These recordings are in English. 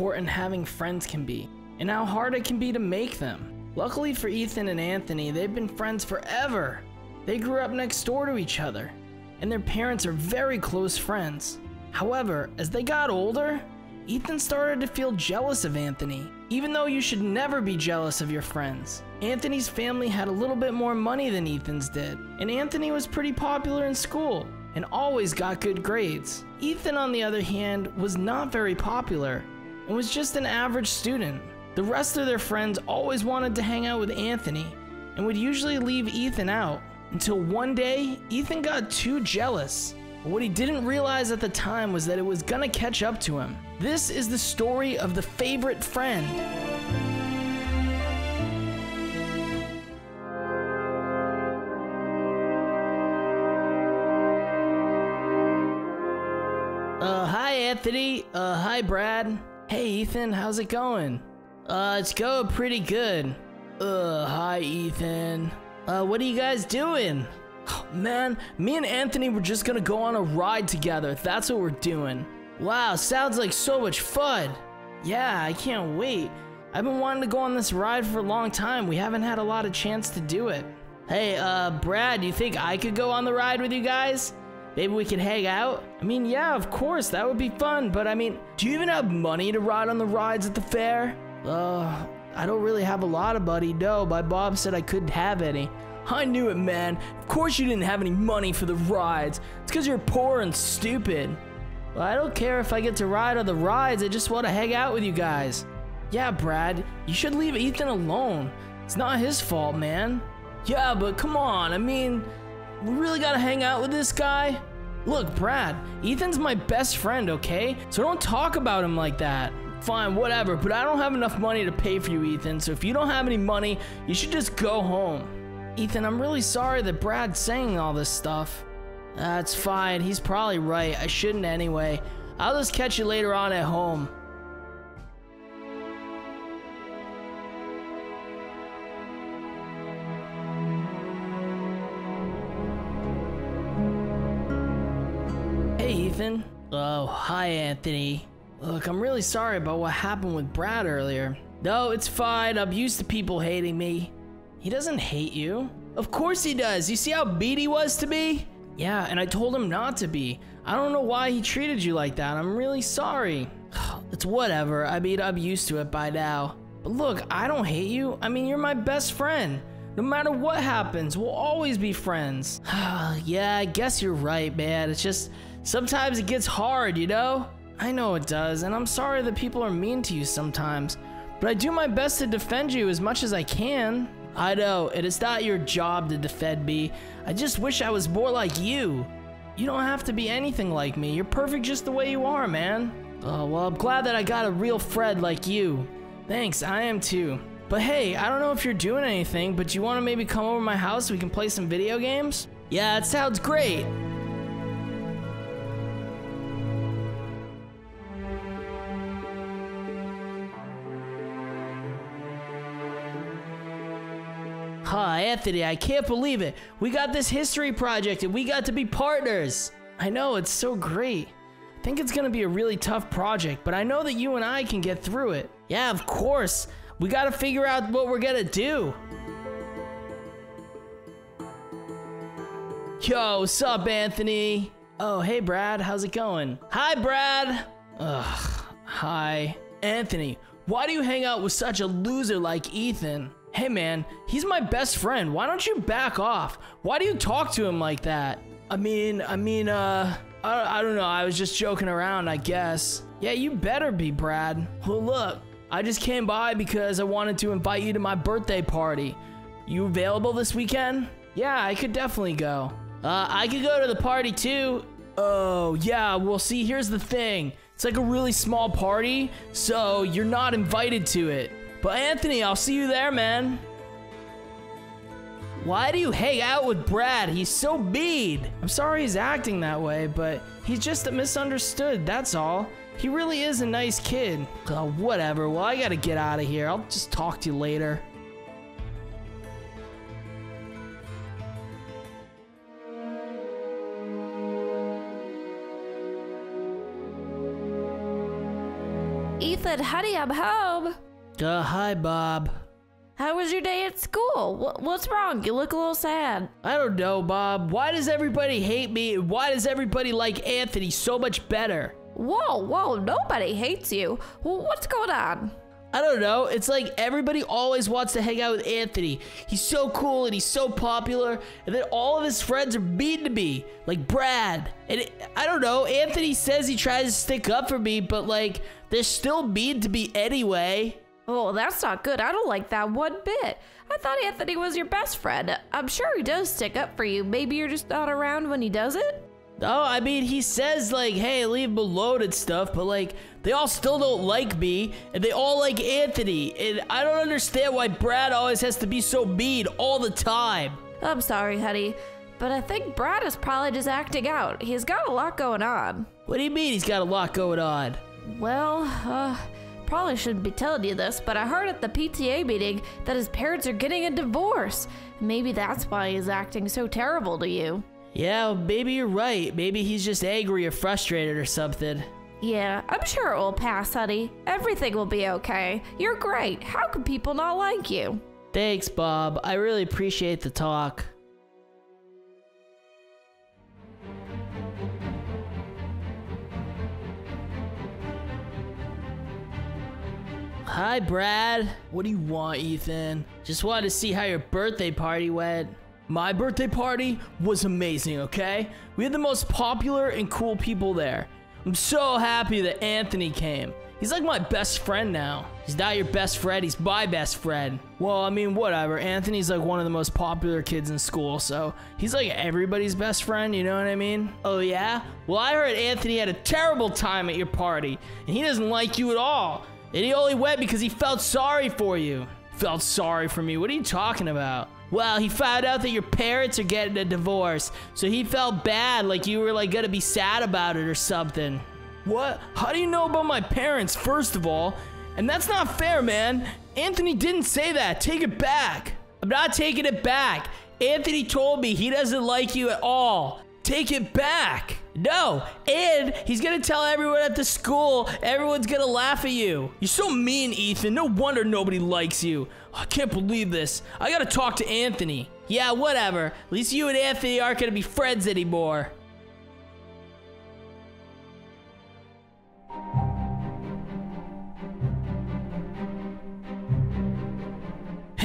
important having friends can be, and how hard it can be to make them. Luckily for Ethan and Anthony, they've been friends forever. They grew up next door to each other, and their parents are very close friends. However, as they got older, Ethan started to feel jealous of Anthony, even though you should never be jealous of your friends. Anthony's family had a little bit more money than Ethan's did, and Anthony was pretty popular in school and always got good grades. Ethan, on the other hand, was not very popular and was just an average student. The rest of their friends always wanted to hang out with Anthony and would usually leave Ethan out. Until one day, Ethan got too jealous. But what he didn't realize at the time was that it was gonna catch up to him. This is the story of the favorite friend. Uh, hi Anthony. Uh, hi Brad. Hey Ethan, how's it going? Uh, it's going pretty good. Uh, hi Ethan. Uh, what are you guys doing? Oh, man, me and Anthony were just gonna go on a ride together. That's what we're doing. Wow, sounds like so much fun. Yeah, I can't wait. I've been wanting to go on this ride for a long time. We haven't had a lot of chance to do it. Hey, uh, Brad, do you think I could go on the ride with you guys? Maybe we could hang out? I mean, yeah, of course, that would be fun, but I mean, do you even have money to ride on the rides at the fair? Uh, I don't really have a lot of money, no. My mom said I couldn't have any. I knew it, man. Of course you didn't have any money for the rides. It's because you're poor and stupid. Well, I don't care if I get to ride on the rides, I just want to hang out with you guys. Yeah, Brad, you should leave Ethan alone. It's not his fault, man. Yeah, but come on, I mean, we really gotta hang out with this guy? Look, Brad, Ethan's my best friend, okay? So don't talk about him like that. Fine, whatever, but I don't have enough money to pay for you, Ethan, so if you don't have any money, you should just go home. Ethan, I'm really sorry that Brad's saying all this stuff. That's fine, he's probably right. I shouldn't anyway. I'll just catch you later on at home. Hi, Anthony. Look, I'm really sorry about what happened with Brad earlier. No, it's fine. I'm used to people hating me. He doesn't hate you. Of course he does. You see how beat he was to me? Yeah, and I told him not to be. I don't know why he treated you like that. I'm really sorry. It's whatever. I mean, I'm used to it by now. But look, I don't hate you. I mean, you're my best friend. No matter what happens, we'll always be friends. yeah, I guess you're right, man. It's just sometimes it gets hard, you know? I know it does, and I'm sorry that people are mean to you sometimes. But I do my best to defend you as much as I can. I know, it is not your job to defend me. I just wish I was more like you. You don't have to be anything like me. You're perfect just the way you are, man. Oh, well, I'm glad that I got a real friend like you. Thanks, I am too. But hey, I don't know if you're doing anything, but you want to maybe come over to my house so we can play some video games? Yeah, it sounds great. Hi, Anthony, I can't believe it. We got this history project and we got to be partners. I know, it's so great. I think it's gonna be a really tough project, but I know that you and I can get through it. Yeah, of course. We gotta figure out what we're gonna do. Yo, what's up, Anthony? Oh, hey, Brad, how's it going? Hi, Brad. Ugh, hi. Anthony, why do you hang out with such a loser like Ethan? Hey man, he's my best friend. Why don't you back off? Why do you talk to him like that? I mean, I mean, uh, I, I don't know. I was just joking around, I guess. Yeah, you better be, Brad. Well, look, I just came by because I wanted to invite you to my birthday party. You available this weekend? Yeah, I could definitely go. Uh, I could go to the party too. Oh, yeah, well, see, here's the thing. It's like a really small party, so you're not invited to it. But Anthony, I'll see you there, man. Why do you hang out with Brad? He's so mean. I'm sorry he's acting that way, but he's just misunderstood, that's all. He really is a nice kid. Oh, whatever. Well, I gotta get out of here. I'll just talk to you later. Ethan, honey, I'm home. Uh, hi, Mom. How was your day at school? Wh- what's wrong? You look a little sad. I don't know, Mom. Why does everybody hate me? and Why does everybody like Anthony so much better? Whoa, whoa, nobody hates you. What's going on? I don't know. It's like everybody always wants to hang out with Anthony. He's so cool and he's so popular, and then all of his friends are mean to me, like Brad. And it, I don't know. Anthony says he tries to stick up for me, but like they're still mean to me anyway. Oh, that's not good. I don't like that one bit. I thought Anthony was your best friend. I'm sure he does stick up for you. Maybe you're just not around when he does it? Oh, I mean, he says like, "Hey, leave him alone" and stuff, but like they all still don't like me, and they all like Anthony, and I don't understand why Brad always has to be so mean all the time. I'm sorry, honey, but I think Brad is probably just acting out. He's got a lot going on. What do you mean he's got a lot going on? Well, uh, probably shouldn't be telling you this, but I heard at the PTA meeting that his parents are getting a divorce. Maybe that's why he's acting so terrible to you. Yeah, maybe you're right. Maybe he's just angry or frustrated or something. Yeah, I'm sure it will pass, honey. Everything will be okay. You're great. How can people not like you? Thanks, Mom. I really appreciate the talk. Hi, Brad. What do you want, Ethan? Just wanted to see how your birthday party went. My birthday party was amazing, okay? We had the most popular and cool people there. I'm so happy that Anthony came. He's like my best friend now. He's not your best friend, he's my best friend. Well, I mean, whatever. Anthony's like one of the most popular kids in school, so he's like everybody's best friend, you know what I mean? Oh, yeah? Well, I heard Anthony had a terrible time at your party, and he doesn't like you at all. And he only went because he felt sorry for you. Felt sorry for me? What are you talking about? Well, he found out that your parents are getting a divorce, so he felt bad, like you were like gonna be sad about it or something. What? How do you know about my parents, first of all? And that's not fair, man. Anthony didn't say that. Take it back. I'm not taking it back. Anthony told me he doesn't like you at all. Take it back. No. And he's gonna tell everyone at the school, everyone's gonna laugh at you. You're so mean, Ethan. No wonder nobody likes you. I can't believe this. I gotta talk to Anthony. Yeah, whatever. At least you and Anthony aren't gonna be friends anymore.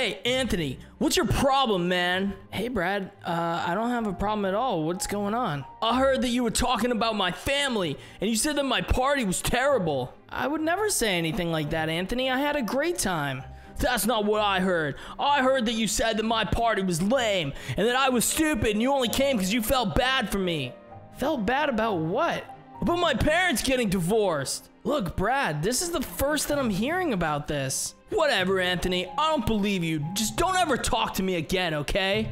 Hey, Anthony, what's your problem, man? Hey, Brad, uh, I don't have a problem at all. What's going on? I heard that you were talking about my family, and you said that my party was terrible. I would never say anything like that, Anthony. I had a great time. That's not what I heard. I heard that you said that my party was lame, and that I was stupid, and you only came because you felt bad for me. Felt bad about what? About my parents getting divorced. Look, Brad, this is the first that I'm hearing about this. Whatever, Anthony. I don't believe you. Just don't ever talk to me again, okay?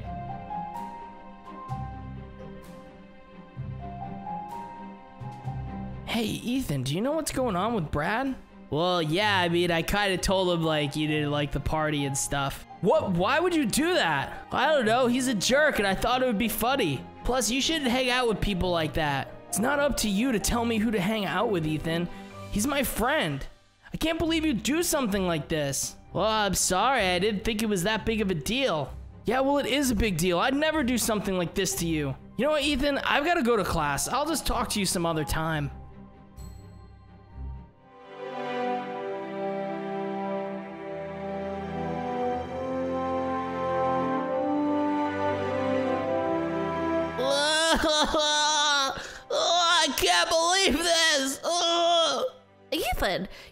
Hey, Ethan, do you know what's going on with Brad? Well, yeah, I mean, I kind of told him, like, you didn't like the party and stuff. What? Why would you do that? I don't know. He's a jerk, and I thought it would be funny. Plus, you shouldn't hang out with people like that. It's not up to you to tell me who to hang out with, Ethan. He's my friend. I can't believe you do something like this. Well, I'm sorry. I didn't think it was that big of a deal. Yeah, well, it is a big deal. I'd never do something like this to you. You know what, Ethan? I've got to go to class. I'll just talk to you some other time.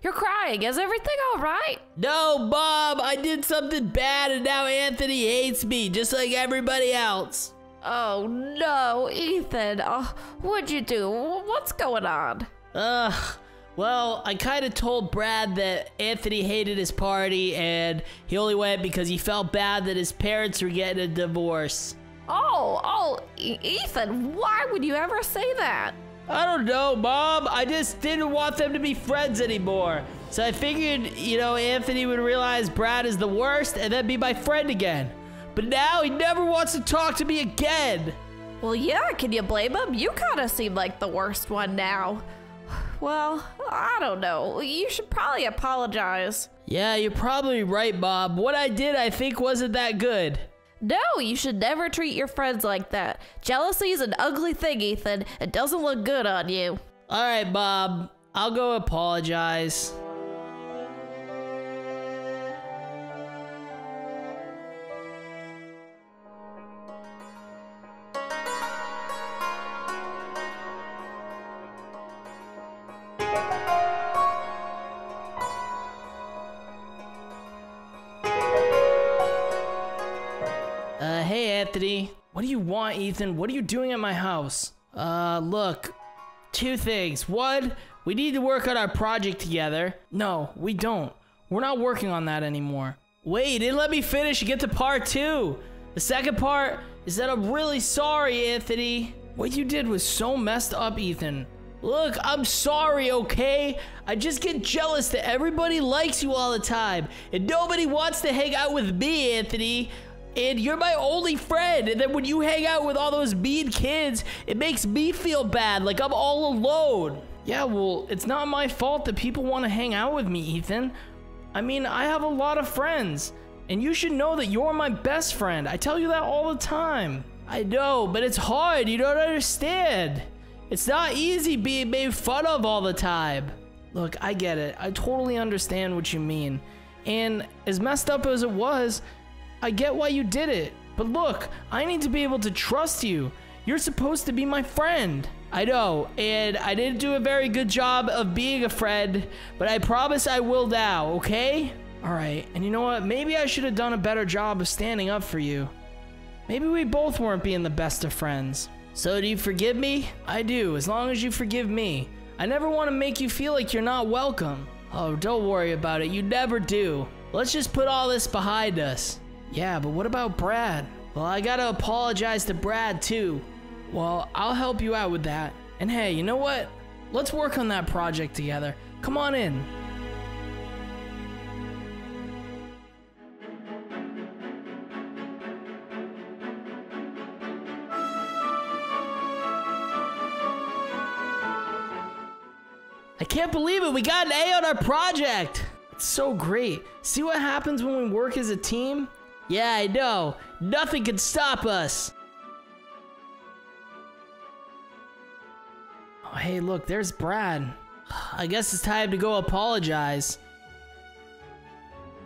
You're crying. Is everything all right? No, Mom, I did something bad and now Anthony hates me just like everybody else. Oh no, Ethan. Oh, what'd you do? What's going on? Ugh. Well, I kind of told Brad that Anthony hated his party and he only went because he felt bad that his parents were getting a divorce. Oh, oh, Ethan, why would you ever say that? I don't know, Mom. I just didn't want them to be friends anymore. So I figured, you know, Anthony would realize Brad is the worst and then be my friend again. But now he never wants to talk to me again. Well, yeah, can you blame him? You kind of seem like the worst one now. well, I don't know. You should probably apologize. Yeah, you're probably right, Mom. What I did, I think, wasn't that good. No, you should never treat your friends like that. Jealousy is an ugly thing, Ethan. It doesn't look good on you. All right, Mom. I'll go apologize. Anthony. What do you want, Ethan? What are you doing at my house? Uh, look. Two things. One, we need to work on our project together. No, we don't. We're not working on that anymore. Wait, you didn't let me finish and get to part two. The second part is that I'm really sorry, Anthony. What you did was so messed up, Ethan. Look, I'm sorry, okay? I just get jealous that everybody likes you all the time, and nobody wants to hang out with me, Anthony. And you're my only friend, and then when you hang out with all those mean kids, it makes me feel bad, like I'm all alone. Yeah, well, it's not my fault that people want to hang out with me, Ethan. I mean, I have a lot of friends, and you should know that you're my best friend. I tell you that all the time. I know, but it's hard. You don't understand. It's not easy being made fun of all the time. Look, I get it. I totally understand what you mean. And as messed up as it was, I get why you did it. But look, I need to be able to trust you. You're supposed to be my friend. I know, and I didn't do a very good job of being a friend, but I promise I will now, okay? Alright, and you know what? Maybe I should have done a better job of standing up for you. Maybe we both weren't being the best of friends. So do you forgive me? I do, as long as you forgive me. I never want to make you feel like you're not welcome. Oh, don't worry about it, you never do. Let's just put all this behind us. Yeah, but what about Brad? Well, I gotta apologize to Brad too. Well, I'll help you out with that. And hey, you know what? Let's work on that project together. Come on in. I can't believe it. We got an A on our project. It's so great. See what happens when we work as a team? Yeah, I know. Nothing can stop us. Oh, hey, look, there's Brad. I guess it's time to go apologize.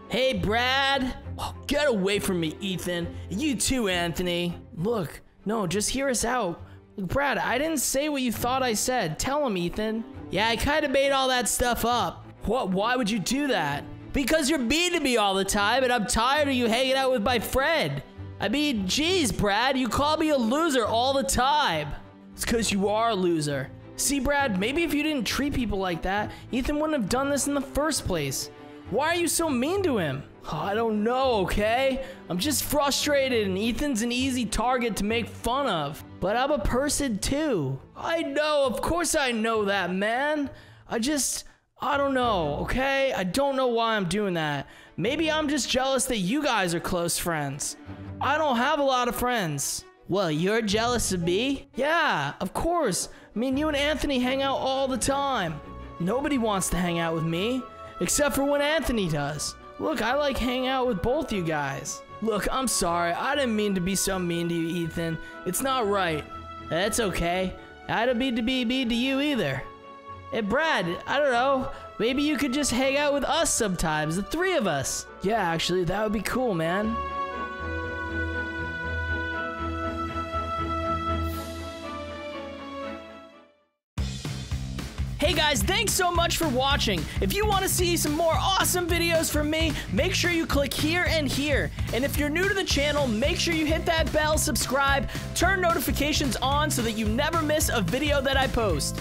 Hey, Brad. Oh, get away from me, Ethan. You too, Anthony. Look, no, just hear us out. Look, Brad, I didn't say what you thought I said. Tell him, Ethan. Yeah, I kind of made all that stuff up. What? Why would you do that? Because you're mean to me all the time, and I'm tired of you hanging out with my friend. I mean, geez, Brad, you call me a loser all the time. It's because you are a loser. See, Brad, maybe if you didn't treat people like that, Ethan wouldn't have done this in the first place. Why are you so mean to him? Oh, I don't know, okay? I'm just frustrated, and Ethan's an easy target to make fun of. But I'm a person too. I know, of course I know that, man. I just. I don't know, okay? I don't know why I'm doing that. Maybe I'm just jealous that you guys are close friends. I don't have a lot of friends. Well, you're jealous of me? Yeah, of course. I mean, you and Anthony hang out all the time. Nobody wants to hang out with me, except for when Anthony does. Look, I like hanging out with both you guys. Look, I'm sorry. I didn't mean to be so mean to you, Ethan. It's not right. That's okay. I don't mean to be mean to you either. Hey, Brad, I don't know. Maybe you could just hang out with us sometimes, the three of us. Yeah, actually, that would be cool, man. Hey guys, thanks so much for watching. If you want to see some more awesome videos from me, make sure you click here and here. And if you're new to the channel, make sure you hit that bell, subscribe, turn notifications on so that you never miss a video that I post.